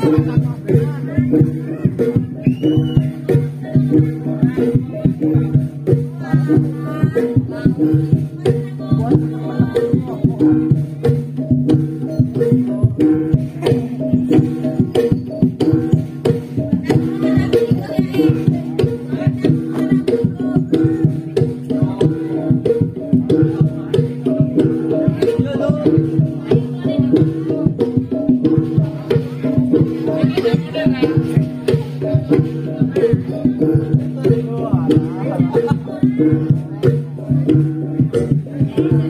Obrigado. Amen.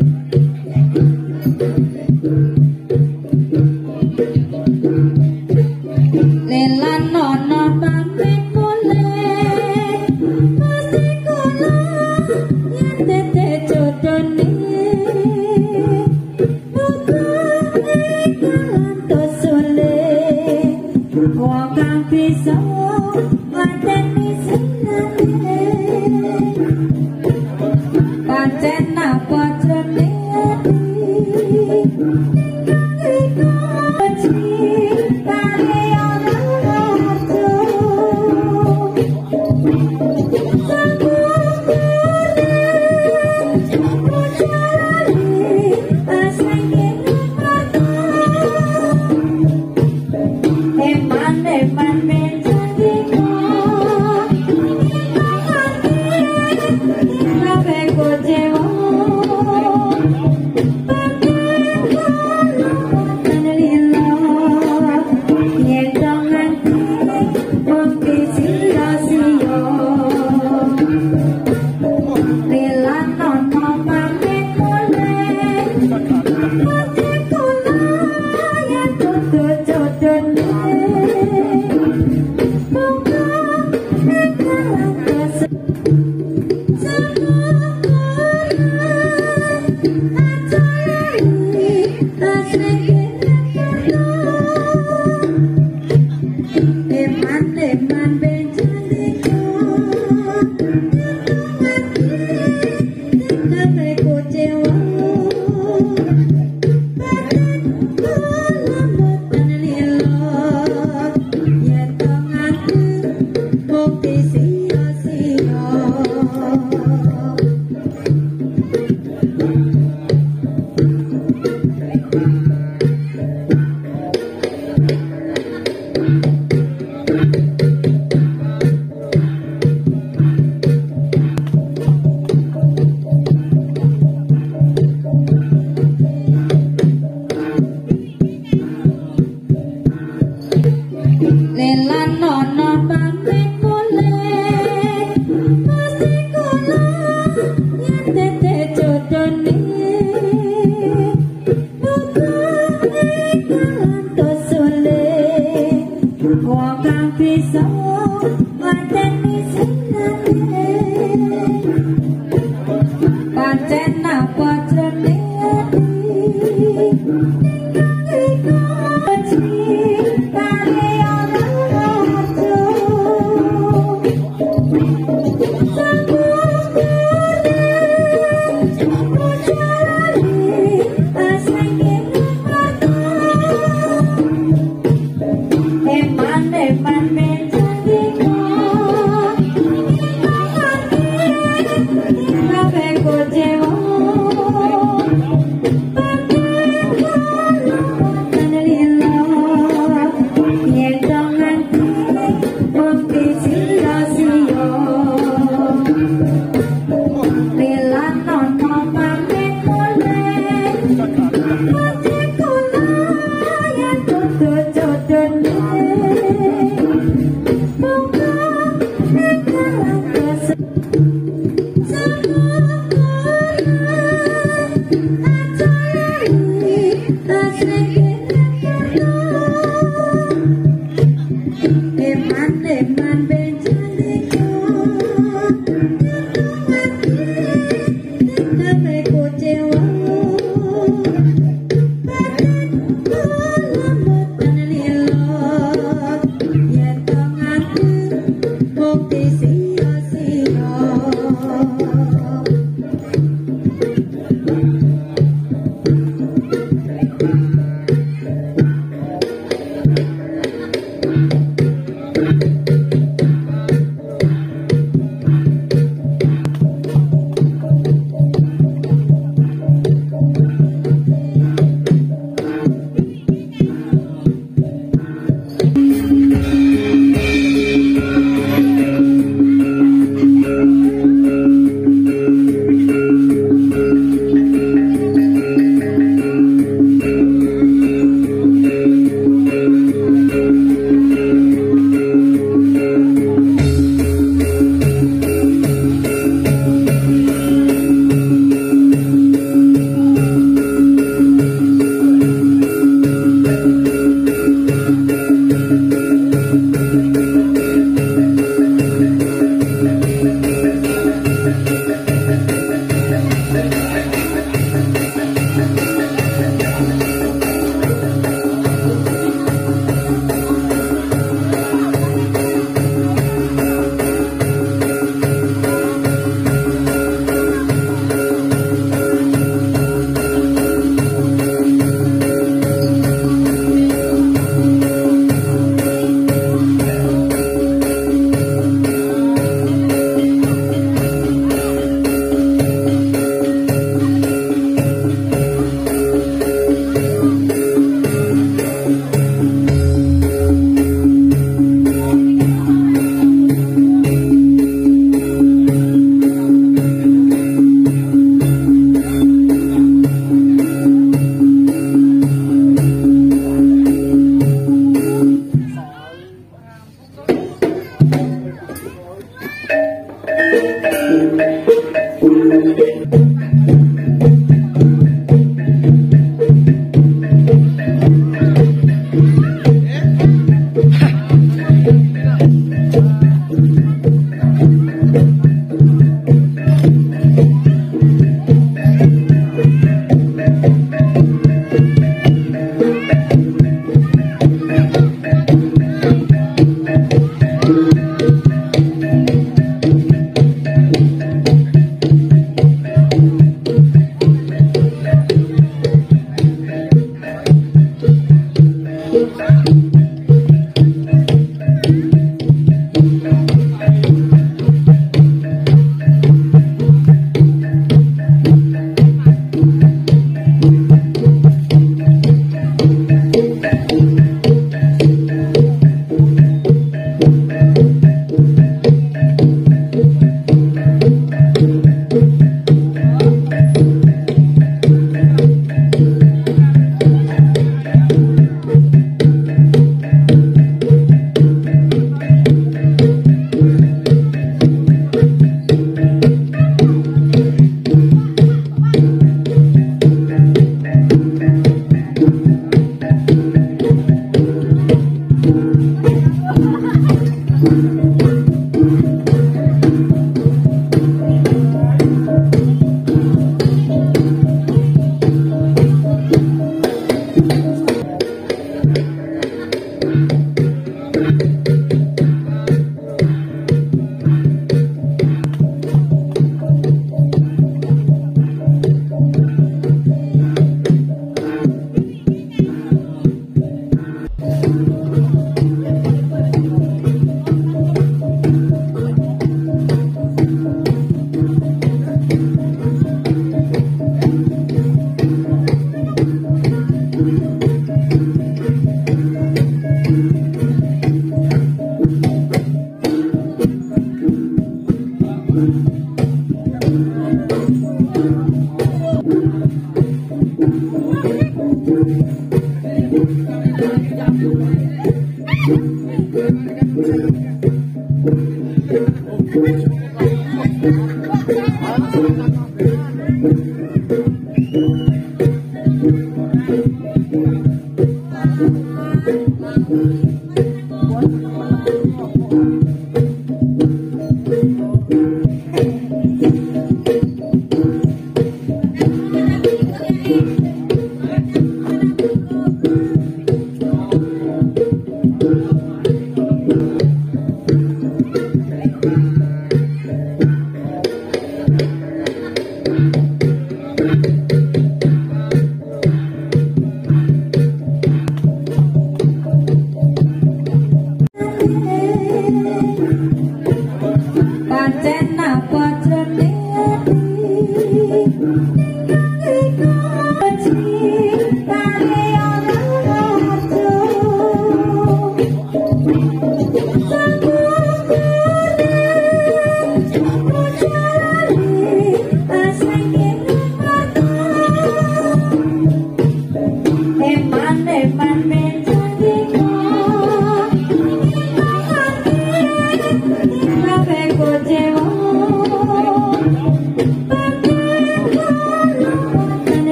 Lu, apa?